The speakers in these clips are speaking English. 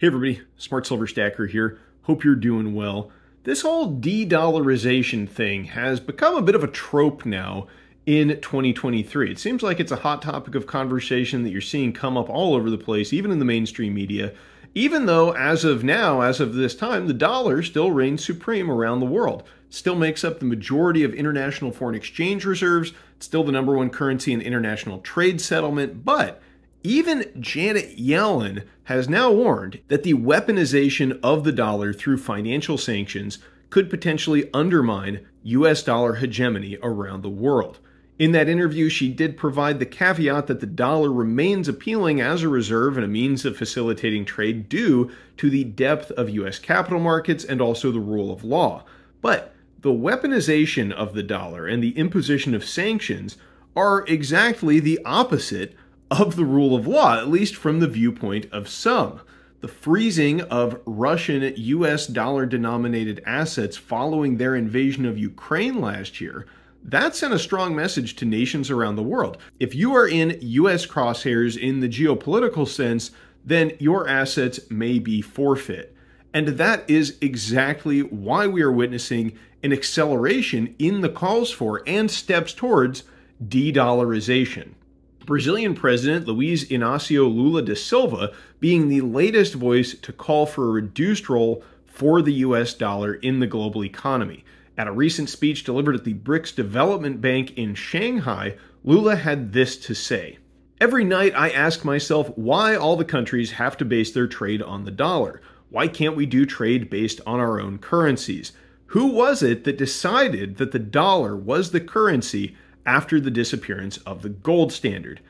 Hey everybody, Smart Silver Stacker here. Hope you're doing well. This whole de-dollarization thing has become a bit of a trope now in 2023. It seems like it's a hot topic of conversation that you're seeing come up all over the place, even in the mainstream media, even though as of now, as of this time, the dollar still reigns supreme around the world. Still makes up the majority of international foreign exchange reserves, it's still the number one currency in international trade settlement, but even Janet Yellen has now warned that the weaponization of the dollar through financial sanctions could potentially undermine US dollar hegemony around the world. In that interview, she did provide the caveat that the dollar remains appealing as a reserve and a means of facilitating trade due to the depth of US capital markets and also the rule of law. But the weaponization of the dollar and the imposition of sanctions are exactly the opposite of the rule of law, at least from the viewpoint of some. The freezing of Russian US dollar denominated assets following their invasion of Ukraine last year, that sent a strong message to nations around the world. If you are in US crosshairs in the geopolitical sense, then your assets may be forfeit. And that is exactly why we are witnessing an acceleration in the calls for and steps towards de dollarization. Brazilian President Luiz Inácio Lula da Silva being the latest voice to call for a reduced role for the US dollar in the global economy. At a recent speech delivered at the BRICS Development Bank in Shanghai, Lula had this to say. Every night I ask myself why all the countries have to base their trade on the dollar. Why can't we do trade based on our own currencies? Who was it that decided that the dollar was the currency after the disappearance of the gold standard.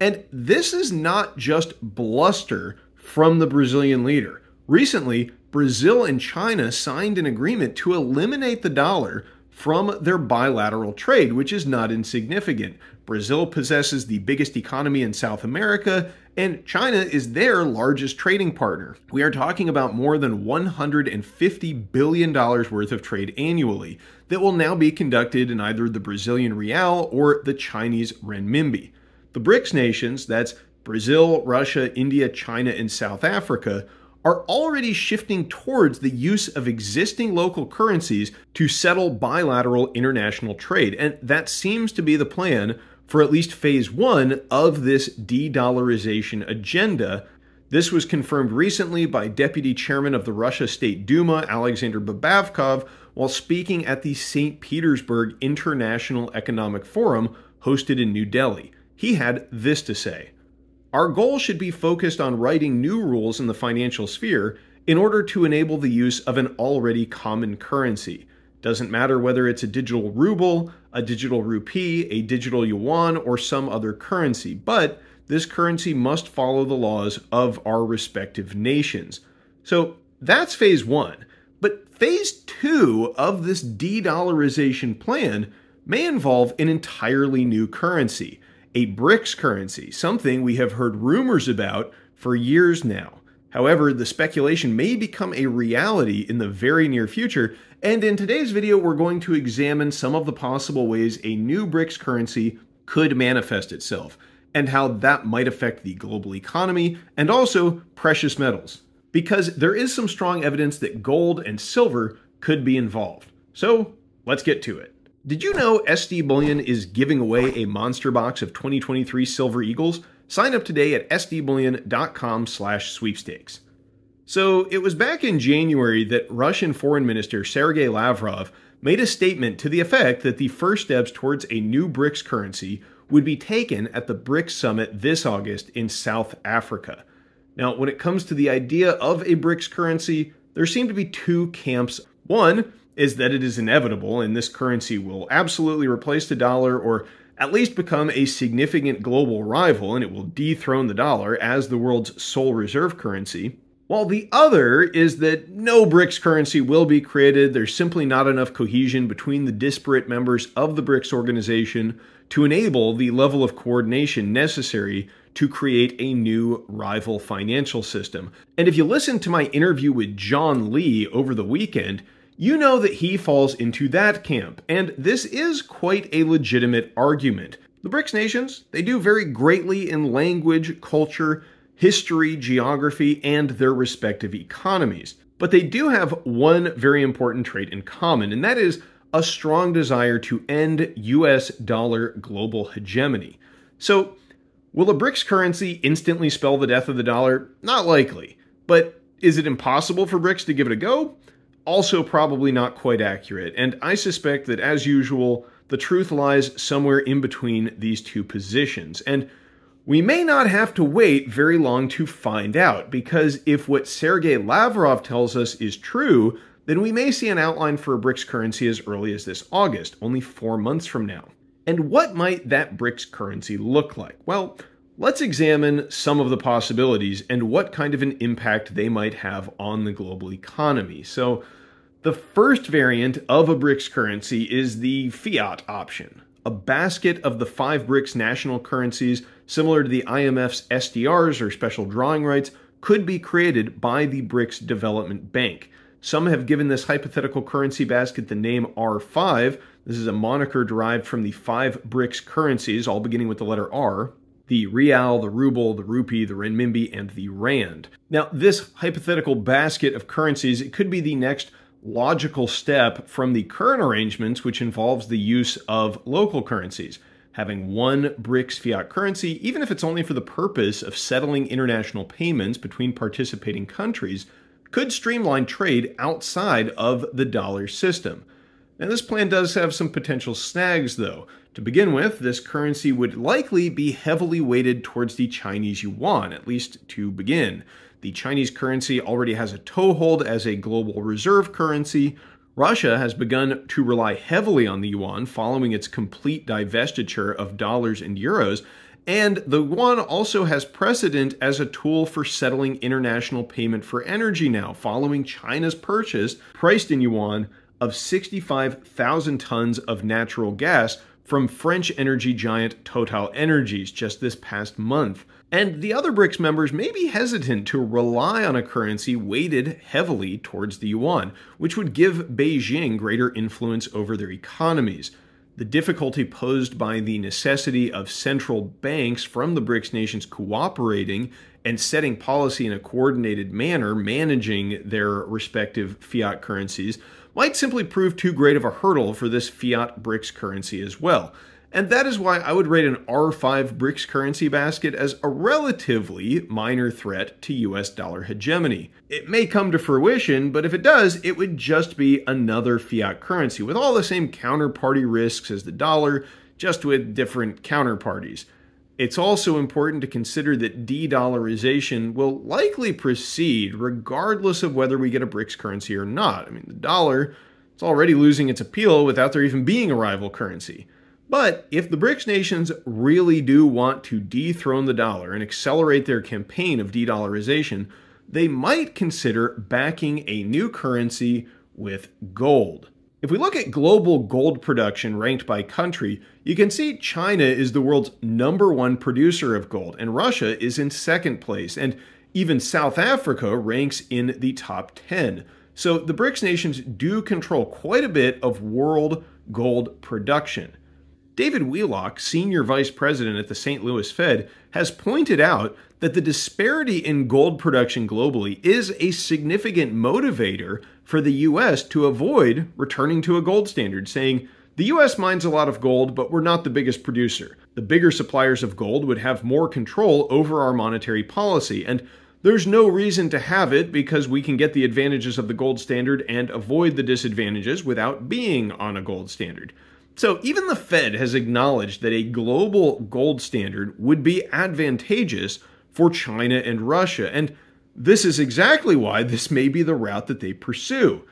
And this is not just bluster from the Brazilian leader. Recently, Brazil and China signed an agreement to eliminate the dollar from their bilateral trade, which is not insignificant. Brazil possesses the biggest economy in South America, and China is their largest trading partner. We are talking about more than $150 billion worth of trade annually that will now be conducted in either the Brazilian real or the Chinese renminbi. The BRICS nations, that's Brazil, Russia, India, China, and South Africa, are already shifting towards the use of existing local currencies to settle bilateral international trade. And that seems to be the plan for at least phase one of this de dollarization agenda. This was confirmed recently by Deputy Chairman of the Russia State Duma, Alexander Babakov, while speaking at the St. Petersburg International Economic Forum hosted in New Delhi. He had this to say our goal should be focused on writing new rules in the financial sphere in order to enable the use of an already common currency. Doesn't matter whether it's a digital ruble, a digital rupee, a digital yuan, or some other currency, but this currency must follow the laws of our respective nations. So that's phase one. But phase two of this de dollarization plan may involve an entirely new currency a BRICS currency, something we have heard rumors about for years now. However, the speculation may become a reality in the very near future, and in today's video, we're going to examine some of the possible ways a new BRICS currency could manifest itself, and how that might affect the global economy and also precious metals. Because there is some strong evidence that gold and silver could be involved. So let's get to it. Did you know SD Bullion is giving away a monster box of 2023 Silver Eagles? Sign up today at sdbullion.com slash sweepstakes. So it was back in January that Russian Foreign Minister Sergei Lavrov made a statement to the effect that the first steps towards a new BRICS currency would be taken at the BRICS summit this August in South Africa. Now, when it comes to the idea of a BRICS currency, there seem to be two camps. One is that it is inevitable and this currency will absolutely replace the dollar or at least become a significant global rival and it will dethrone the dollar as the world's sole reserve currency. While the other is that no BRICS currency will be created, there's simply not enough cohesion between the disparate members of the BRICS organization to enable the level of coordination necessary to create a new rival financial system. And if you listen to my interview with John Lee over the weekend, you know that he falls into that camp, and this is quite a legitimate argument. The BRICS nations, they do very greatly in language, culture, history, geography, and their respective economies. But they do have one very important trait in common, and that is a strong desire to end US dollar global hegemony. So, will a BRICS currency instantly spell the death of the dollar? Not likely. But is it impossible for BRICS to give it a go? Also, probably not quite accurate. And I suspect that, as usual, the truth lies somewhere in between these two positions. And we may not have to wait very long to find out, because if what Sergei Lavrov tells us is true, then we may see an outline for a BRICS currency as early as this August, only four months from now. And what might that BRICS currency look like? Well, let's examine some of the possibilities and what kind of an impact they might have on the global economy. So, the first variant of a BRICS currency is the fiat option, a basket of the five BRICS national currencies, similar to the IMF's SDRs or special drawing rights, could be created by the BRICS Development Bank. Some have given this hypothetical currency basket the name R5. This is a moniker derived from the five BRICS currencies, all beginning with the letter R the real, the ruble, the rupee, the renminbi, and the rand. Now, this hypothetical basket of currencies it could be the next logical step from the current arrangements, which involves the use of local currencies. Having one BRICS fiat currency, even if it's only for the purpose of settling international payments between participating countries, could streamline trade outside of the dollar system. Now, this plan does have some potential snags, though. To begin with, this currency would likely be heavily weighted towards the Chinese yuan, at least to begin. The Chinese currency already has a toehold as a global reserve currency. Russia has begun to rely heavily on the yuan following its complete divestiture of dollars and euros, and the yuan also has precedent as a tool for settling international payment for energy now, following China's purchase, priced in yuan, of 65,000 tons of natural gas from French energy giant Total Energies just this past month. And the other BRICS members may be hesitant to rely on a currency weighted heavily towards the yuan, which would give Beijing greater influence over their economies the difficulty posed by the necessity of central banks from the BRICS nations cooperating and setting policy in a coordinated manner, managing their respective fiat currencies, might simply prove too great of a hurdle for this fiat BRICS currency as well. And that is why I would rate an R5 BRICS currency basket as a relatively minor threat to US dollar hegemony. It may come to fruition, but if it does, it would just be another fiat currency with all the same counterparty risks as the dollar, just with different counterparties. It's also important to consider that de dollarization will likely proceed regardless of whether we get a BRICS currency or not. I mean, the dollar is already losing its appeal without there even being a rival currency. But if the BRICS nations really do want to dethrone the dollar and accelerate their campaign of de dollarization, they might consider backing a new currency with gold. If we look at global gold production ranked by country, you can see China is the world's number one producer of gold, and Russia is in second place, and even South Africa ranks in the top 10. So the BRICS nations do control quite a bit of world gold production. David Wheelock, senior vice president at the St. Louis Fed, has pointed out that the disparity in gold production globally is a significant motivator for the U.S. to avoid returning to a gold standard, saying, the US mines a lot of gold, but we're not the biggest producer. The bigger suppliers of gold would have more control over our monetary policy, and there's no reason to have it because we can get the advantages of the gold standard and avoid the disadvantages without being on a gold standard. So even the Fed has acknowledged that a global gold standard would be advantageous for China and Russia. And this is exactly why this may be the route that they pursue.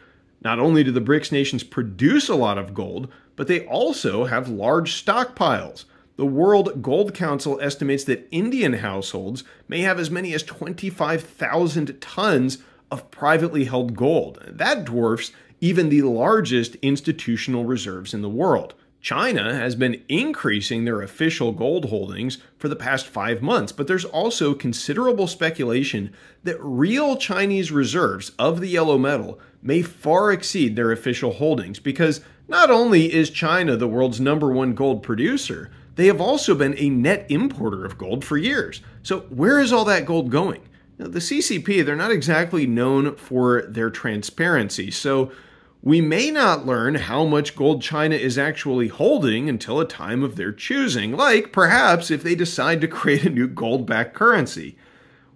Not only do the BRICS nations produce a lot of gold, but they also have large stockpiles. The World Gold Council estimates that Indian households may have as many as 25,000 tons of privately held gold. That dwarfs even the largest institutional reserves in the world. China has been increasing their official gold holdings for the past five months, but there's also considerable speculation that real Chinese reserves of the yellow metal may far exceed their official holdings because not only is China the world's number one gold producer, they have also been a net importer of gold for years. So, where is all that gold going? Now, the CCP, they're not exactly known for their transparency, so we may not learn how much gold China is actually holding until a time of their choosing, like perhaps if they decide to create a new gold backed currency.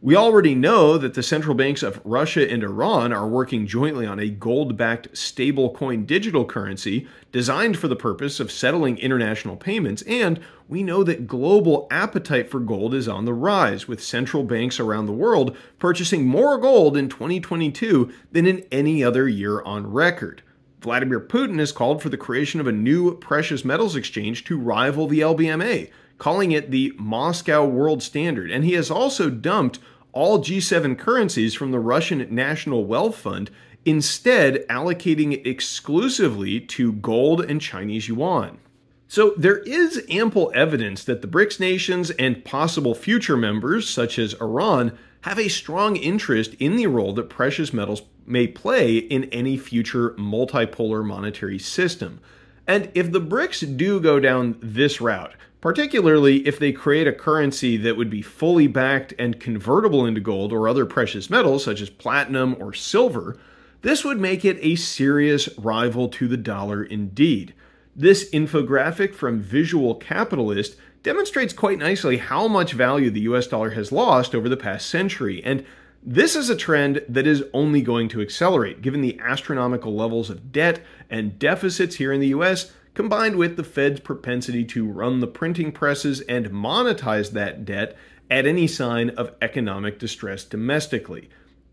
We already know that the central banks of Russia and Iran are working jointly on a gold backed stablecoin digital currency designed for the purpose of settling international payments, and we know that global appetite for gold is on the rise, with central banks around the world purchasing more gold in 2022 than in any other year on record. Vladimir Putin has called for the creation of a new precious metals exchange to rival the LBMA calling it the Moscow World Standard, and he has also dumped all G7 currencies from the Russian National Wealth Fund, instead allocating it exclusively to gold and Chinese yuan. So there is ample evidence that the BRICS nations and possible future members, such as Iran, have a strong interest in the role that precious metals may play in any future multipolar monetary system. And if the BRICS do go down this route, particularly if they create a currency that would be fully backed and convertible into gold or other precious metals such as platinum or silver, this would make it a serious rival to the dollar indeed. This infographic from Visual Capitalist demonstrates quite nicely how much value the US dollar has lost over the past century, and this is a trend that is only going to accelerate given the astronomical levels of debt and deficits here in the US combined with the Fed's propensity to run the printing presses and monetize that debt at any sign of economic distress domestically.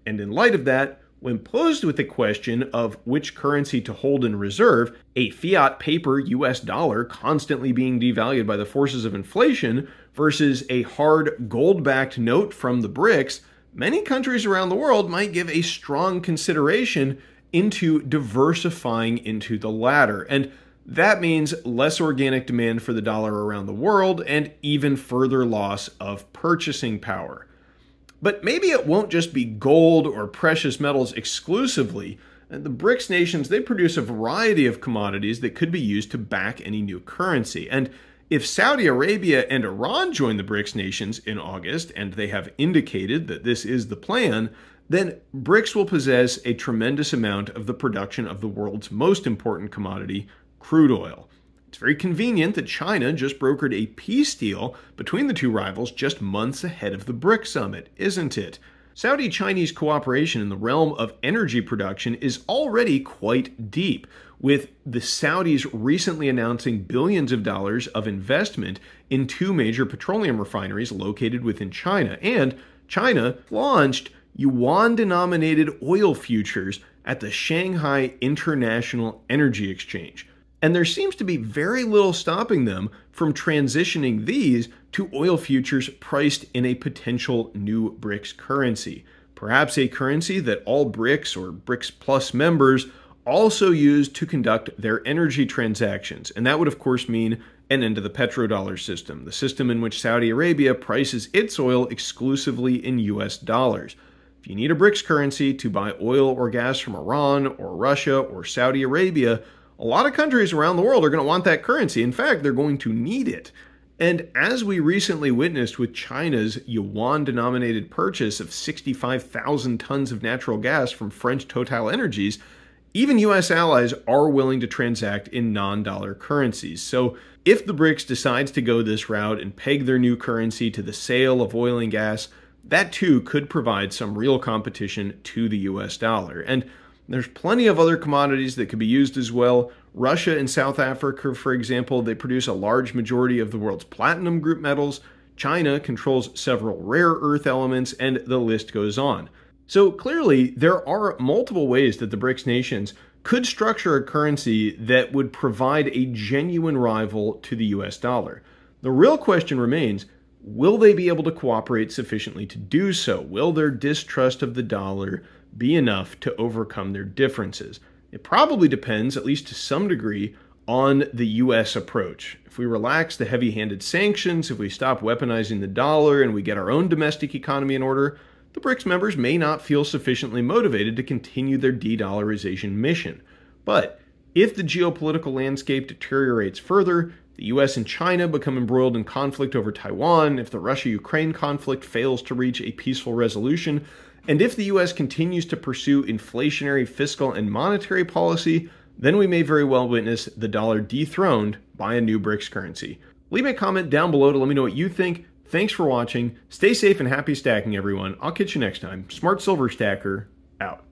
And in light of that, when posed with the question of which currency to hold in reserve, a fiat paper US dollar constantly being devalued by the forces of inflation versus a hard gold backed note from the BRICS, many countries around the world might give a strong consideration into diversifying into the latter. And that means less organic demand for the dollar around the world and even further loss of purchasing power. But maybe it won't just be gold or precious metals exclusively. The BRICS nations, they produce a variety of commodities that could be used to back any new currency. And if Saudi Arabia and Iran join the BRICS nations in August, and they have indicated that this is the plan, then BRICS will possess a tremendous amount of the production of the world's most important commodity, crude oil. It's very convenient that China just brokered a peace deal between the two rivals just months ahead of the BRICS summit, isn't it? Saudi Chinese cooperation in the realm of energy production is already quite deep, with the Saudis recently announcing billions of dollars of investment in two major petroleum refineries located within China. And China launched yuan denominated oil futures at the Shanghai International Energy Exchange and there seems to be very little stopping them from transitioning these to oil futures priced in a potential new BRICS currency. Perhaps a currency that all BRICS or BRICS Plus members also use to conduct their energy transactions. And that would, of course, mean an end to the petrodollar system, the system in which Saudi Arabia prices its oil exclusively in US dollars. If you need a BRICS currency to buy oil or gas from Iran or Russia or Saudi Arabia, a lot of countries around the world are going to want that currency. In fact, they're going to need it. And as we recently witnessed with China's yuan denominated purchase of 65,000 tons of natural gas from French Total Energies, even US allies are willing to transact in non dollar currencies. So if the BRICS decides to go this route and peg their new currency to the sale of oil and gas, that too could provide some real competition to the US dollar. And there's plenty of other commodities that could be used as well. Russia and South Africa, for example, they produce a large majority of the world's platinum group metals. China controls several rare earth elements, and the list goes on. So clearly, there are multiple ways that the BRICS nations could structure a currency that would provide a genuine rival to the US dollar. The real question remains will they be able to cooperate sufficiently to do so? Will their distrust of the dollar be enough to overcome their differences? It probably depends, at least to some degree, on the US approach. If we relax the heavy handed sanctions, if we stop weaponizing the dollar, and we get our own domestic economy in order, the BRICS members may not feel sufficiently motivated to continue their de dollarization mission. But if the geopolitical landscape deteriorates further, the US and China become embroiled in conflict over Taiwan, if the Russia Ukraine conflict fails to reach a peaceful resolution, and if the US continues to pursue inflationary fiscal and monetary policy, then we may very well witness the dollar dethroned by a new BRICS currency. Leave a comment down below to let me know what you think. Thanks for watching. Stay safe and happy stacking, everyone. I'll catch you next time. Smart Silver Stacker, out.